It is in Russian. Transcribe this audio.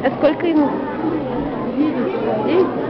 А сколько ему? Девять? По-моему.